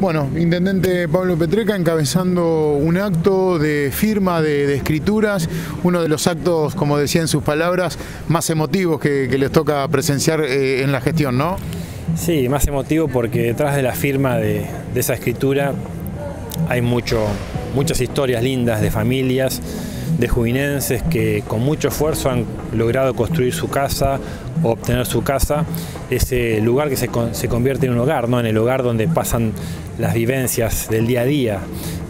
Bueno, Intendente Pablo Petreca encabezando un acto de firma de, escrituras, uno de los actos, como decía en sus palabras, más emotivos que, les toca presenciar eh, en la gestión, ¿no? Sí, más emotivo porque detrás de la firma de, esa escritura hay mucho, muchas historias lindas de familias, de juinenses que con mucho esfuerzo han logrado construir su casa o obtener su casa, ese lugar que se, convierte en un hogar, ¿no? en el hogar donde pasan las vivencias del día a día,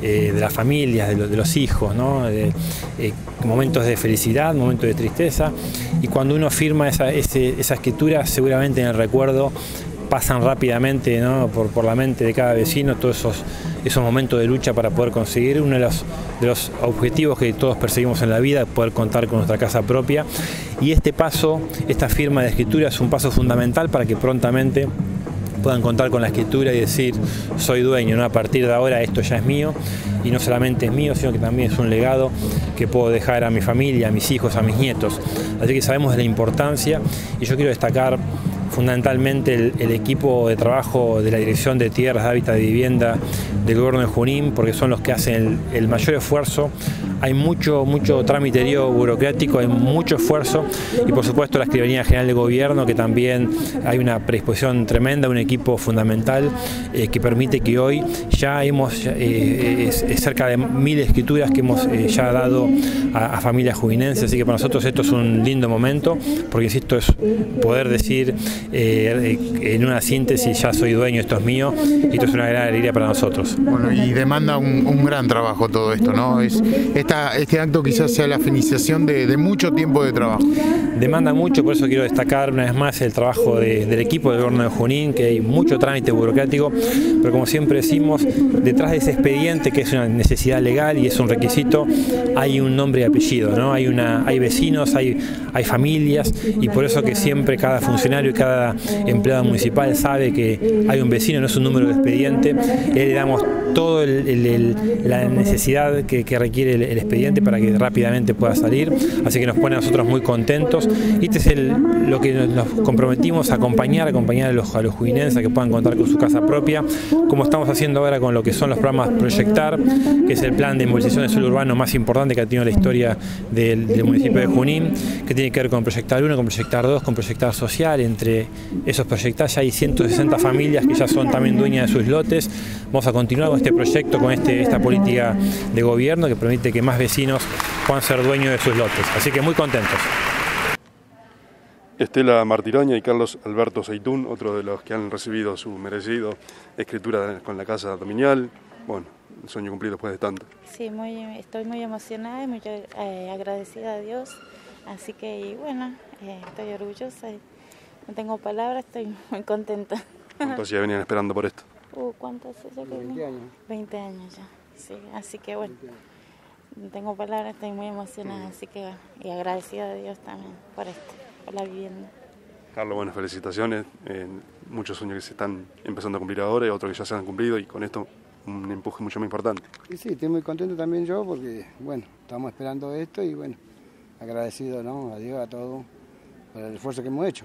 eh, de las familias, de, los hijos, eh, momentos de felicidad, momentos de tristeza, y cuando uno firma esa, esa escritura, seguramente en el recuerdo pasan rápidamente por, por, la mente de cada vecino todos esos, esos momentos de lucha para poder conseguir uno de los, de los objetivos que todos perseguimos en la vida, poder contar con nuestra casa propia. Y este paso, esta firma de escritura es un paso fundamental para que prontamente puedan contar con la escritura y decir soy dueño, ¿no? a partir de ahora esto ya es mío y no solamente es mío, sino que también es un legado que puedo dejar a mi familia, a mis hijos, a mis nietos. Así que sabemos de la importancia y yo quiero destacar fundamentalmente el, equipo de trabajo de la Dirección de Tierras, Hábitat y Vivienda del Gobierno de Junín, porque son los que hacen el, mayor esfuerzo. Hay mucho, mucho tramiterío burocrático, hay mucho esfuerzo y por supuesto la Escribanía General de Gobierno, que también hay una predisposición tremenda, un equipo fundamental eh, que permite que hoy ya hemos eh, cerca de mil escrituras que hemos eh, ya dado a, familias juvinenses, así que para nosotros esto es un lindo momento, porque insisto, es poder decir en una síntesis ya soy dueño, esto es mío y esto es una gran alegría para nosotros. Bueno, y demanda un, gran trabajo todo esto, ¿no? Es, este acto quizás sea la finalización de, mucho tiempo de trabajo. Demanda mucho, por eso quiero destacar una vez más el trabajo del equipo del gobierno de Junín, que hay mucho trámite burocrático, pero como siempre decimos, detrás de ese expediente que es una necesidad legal y es un requisito, hay un nombre y apellido, ¿no? Hay, una, hay vecinos, hay, hay familias y por eso que siempre cada funcionario y cada empleado municipal sabe que hay un vecino, no es un número de expediente, le damos toda la necesidad que, requiere el, expediente para que rápidamente pueda salir, así que nos pone a nosotros muy contentos. Este es lo que nos comprometimos a acompañar, acompañar a los, a los juinenses a que puedan contar con su casa propia, como estamos haciendo ahora con lo que son los programas Proyectar, que es el plan de movilización de suelo urbano más importante que ha tenido la historia del, municipio de Junín, que tiene que ver con Proyectar 1, con Proyectar 2, con Proyectar Social, entre esos proyectos ya hay 160 familias que ya son también dueñas de sus lotes. Vamos a continuar con este proyecto, con este, esta política de gobierno que permite que más vecinos puedan ser dueños de sus lotes. Así que muy contentos. Estela Martiraña y Carlos Alberto Seitún, otro de los que han recibido su merecido escritura con la casa dominial. Bueno, el sueño cumplido después de tanto. Sí, muy, estoy muy emocionada y muy eh, agradecida a Dios. Así que, bueno, eh, estoy orgullosa. No tengo palabras, estoy muy contenta. ¿Cuántos ya venían esperando por esto? Uh, ¿Cuántos? Ya 20 años. 20 años ya, sí. Así que bueno, no tengo palabras, estoy muy emocionada, así que y agradecida a Dios también por esto, por la vivienda. Carlos, buenas felicitaciones. Eh, muchos sueños que se están empezando a cumplir ahora y otros que ya se han cumplido y con esto un empuje mucho más importante. Y sí, estoy muy contento también yo porque, bueno, estamos esperando esto y bueno, agradecido ¿no? a Dios, a todos, por el esfuerzo que hemos hecho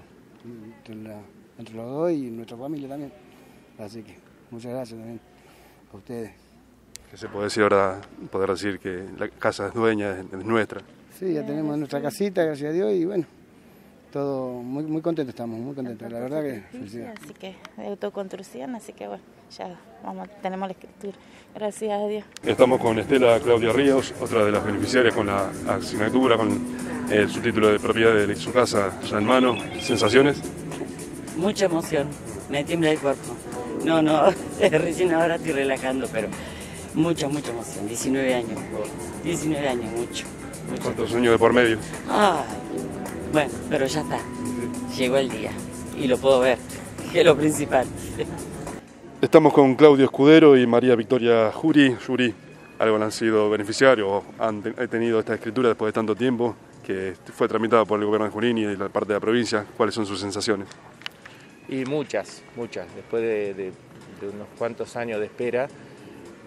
entre, los dos y nuestra familia también. Así que muchas gracias también a ustedes. ¿Qué se puede decir ahora? Poder decir que la casa es dueña, es nuestra. Sí, ya tenemos nuestra casita, gracias a Dios, y bueno, todo muy, muy contentos estamos, muy contentos, la verdad que felicidad. Así que de autoconstrucción, así que bueno, ya vamos, tenemos la escritura, gracias a Dios. Estamos con Estela Claudia Ríos, otra de las beneficiarias con la asignatura, con el subtítulo de propiedad de su casa ya en mano. ¿Sensaciones? Mucha emoción, me tiembla el cuerpo. No, no, recién ahora estoy relajando, pero mucha, mucha emoción. 19 años, 19 años, mucho. ¿Cuántos sueños de por medio? Ah, bueno, pero ya está. Llegó el día y lo puedo ver, que es lo principal. Estamos con Claudio Escudero y María Victoria Juri. Juri, algo han sido beneficiarios o han tenido esta escritura después de tanto tiempo que fue tramitada por el gobierno de Junín y la parte de la provincia. ¿Cuáles son sus sensaciones? Y muchas, muchas. Después de, unos cuantos años de espera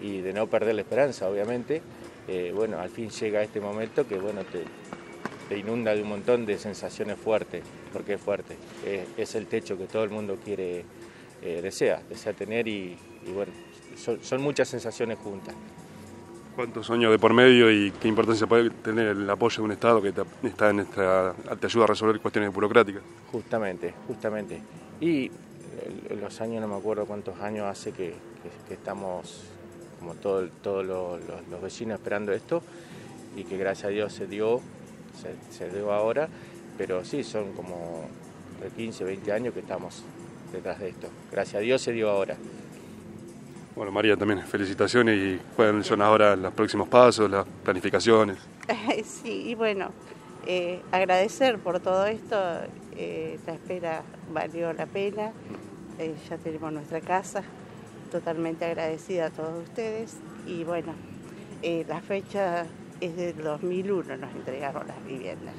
y de no perder la esperanza, obviamente, eh, bueno, al fin llega este momento que, bueno, te, inunda de un montón de sensaciones fuertes, porque es fuerte. Es, el techo que todo el mundo quiere, eh, desea, desea tener y, bueno, son, muchas sensaciones juntas. ¿Cuántos sueños de por medio y qué importancia puede tener el apoyo de un Estado que te, está en esta, te ayuda a resolver cuestiones burocráticas? Justamente, justamente. Y los años, no me acuerdo cuántos años hace que, estamos, como todos todo los vecinos, esperando esto y que gracias a Dios se dio, se, dio ahora, pero sí, son como 15, 20 años que estamos detrás de esto. Gracias a Dios se dio ahora. Bueno, María, también felicitaciones y cuáles son ahora los próximos pasos, las planificaciones. Sí, y bueno, eh, agradecer por todo esto, eh, la espera valió la pena, eh, ya tenemos nuestra casa, totalmente agradecida a todos ustedes y bueno, la fecha es del 2001 nos entregaron las viviendas.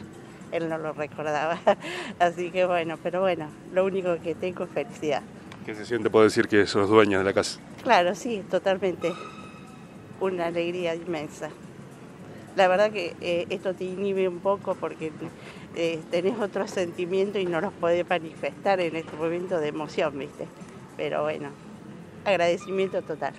Él no lo recordaba, así que bueno, pero bueno, lo único que tengo es felicidad. ¿Qué se siente poder decir que sos dueña de la casa? Claro, sí, totalmente. Una alegría inmensa. La verdad que eh, esto te inhibe un poco porque eh, tenés otros sentimientos y no los podés manifestar en este momento de emoción, ¿viste? Pero bueno, agradecimiento total.